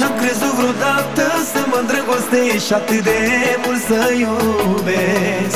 N-am crezut vreodată să mă îndrăgostesc Și atât de mult să iubesc.